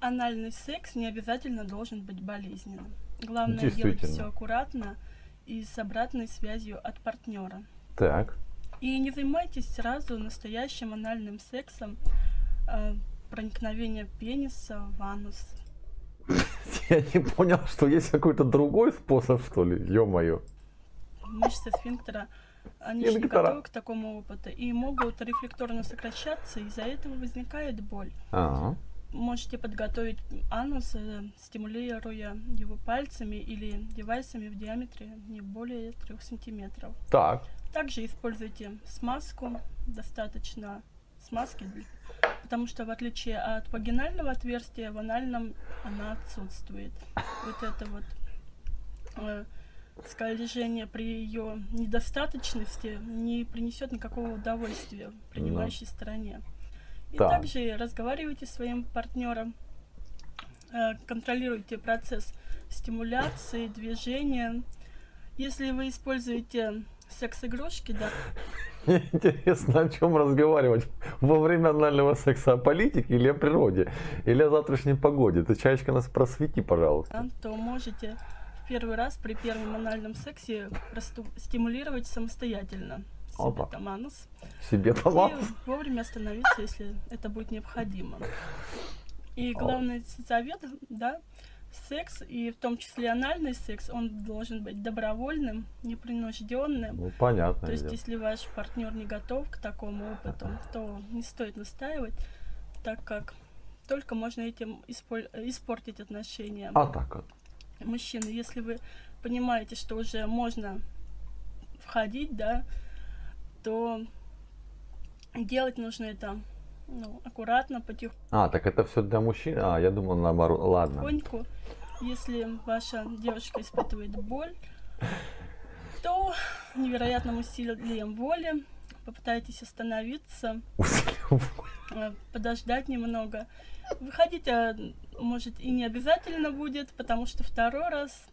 анальный секс не обязательно должен быть болезненным. Главное делать все аккуратно и с обратной связью от партнера. Так. И не занимайтесь сразу настоящим анальным сексом, э, проникновение пениса в анус. Я не понял, что есть какой-то другой способ, что ли, ё-моё. Мышцы сфинктера, они же не готовы к такому опыту и могут рефлекторно сокращаться, из-за этого возникает боль. Ага. Можете подготовить анус, э, стимулируя его пальцами или девайсами в диаметре не более 3 сантиметров. Так. Также используйте смазку, достаточно смазки, потому что в отличие от вагинального отверстия, в анальном она отсутствует. Вот это вот э, скольжение при ее недостаточности не принесет никакого удовольствия принимающей стороне. И Так. также разговаривайте с своим партнером, э, контролируйте процесс стимуляции, движения. Если вы используете секс-игрушки, да, Мне интересно, о чем разговаривать во время анального секса, о политике или о природе, или о завтрашней погоде. Ты, Чаечка, нас просвети, пожалуйста. то можете в первый раз при первом анальном сексе стимулировать самостоятельно себе Опа. там анус Себе там и вовремя остановиться, если это будет необходимо. И главный совет, да, секс, и в том числе анальный секс, он должен быть добровольным, непринужденным. Ну, понятно. То есть, идёт. если ваш партнер не готов к такому опыту, то не стоит настаивать, так как только можно этим испортить отношения. А так вот. Мужчины, если вы понимаете, что уже можно входить, да, то делать нужно это ну, аккуратно, потихоньку. А, так это все для мужчин? А, я думал наоборот. Ладно. Если ваша девушка испытывает боль, то невероятным усилием воли попытайтесь остановиться, э, подождать немного. Выходить, а, может, и не обязательно будет, потому что второй раз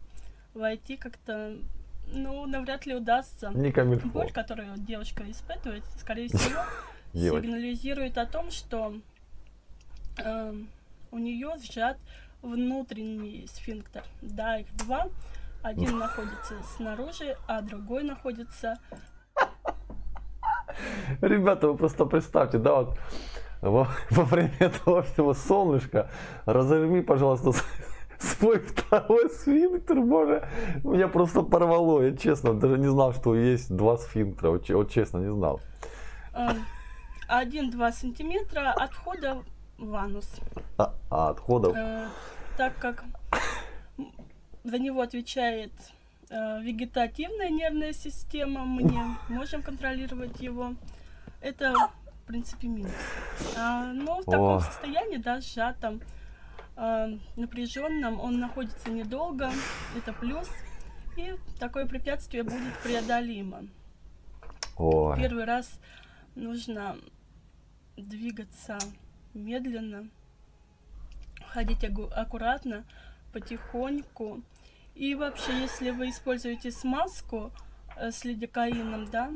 войти как-то, ну, навряд ли удастся. Не камильфо. Боль, которую девушка испытывает, скорее всего, Девочка. сигнализирует о том, что э, у нее сжат внутренний сфинктер. Да, их два. Один находится снаружи, а другой находится Ребята, вы просто представьте, да, вот во, во время этого всего солнышка разожми, пожалуйста, свой второй сфинктер, боже, меня просто порвало, я честно даже не знал, что есть два сфинктера, вот, вот честно не знал. э, 1-2 сантиметра от входа в анус. А, а отходов? Э, так как за него отвечает э, вегетативная нервная система, мы не можем контролировать его. Это, в принципе, минус. А, но в таком О. состоянии, да, сжатом, э, напряженном, он находится недолго, это плюс. И такое препятствие будет преодолимо. Ой, Первый раз нужно двигаться медленно, ходить аккуратно, потихоньку. И вообще, если вы используете смазку э, с лидокаином, да,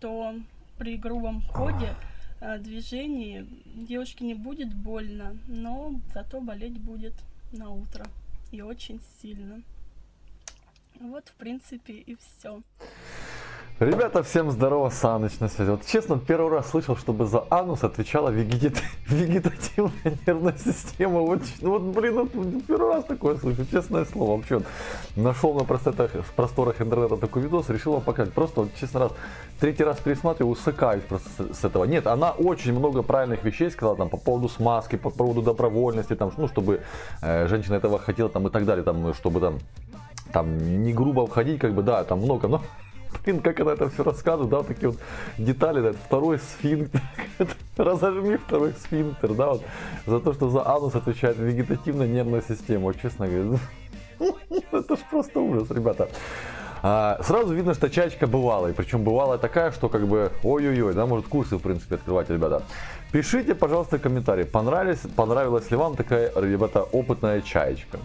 то при грубом ходе движении девушке не будет больно, но зато болеть будет на утро и очень сильно. Вот, в принципе, и все. Ребята, всем здорово, Саныч на связи. Вот честно, первый раз слышал, чтобы за анус отвечала вегетат- вегетативная нервная система. Вот, вот, блин, вот первый раз такое слышу, честное слово. Вообще, нашел на просторах, в просторах интернета такой видос, решил вам показать. Просто, вот, честно раз, третий раз пересматриваю, усыкаюсь просто с, с этого. Нет, она очень много правильных вещей сказала там по поводу смазки, по поводу добровольности, там, ну, чтобы э, женщина этого хотела, там, и так далее, там, чтобы там там не грубо входить, как бы, да, там много, но блин, как она это все рассказывает, да, вот такие вот детали, да, второй сфинктер, разожми второй сфинктер, да, вот, за то, что за анус отвечает вегетативная нервная система, вот, честно говоря, это ж просто ужас, ребята. А, сразу видно, что чаечка бывалая, причем бывалая такая, что как бы, ой-ой-ой, да, может курсы, в принципе, открывать, ребята. Пишите, пожалуйста, комментарии, понравились, понравилась ли вам такая, ребята, опытная чаечка.